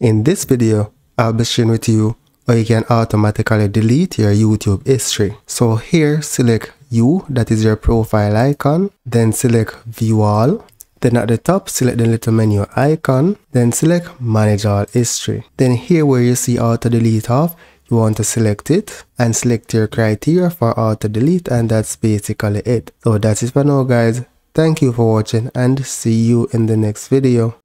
In this video, I'll be sharing with you how you can automatically delete your YouTube history. So here, select you, that is your profile icon, then select view all. Then at the top, select the little menu icon, then select manage all history. Then here where you see auto delete off, you want to select it and select your criteria for auto delete and that's basically it. So that's it for now guys. Thank you for watching and see you in the next video.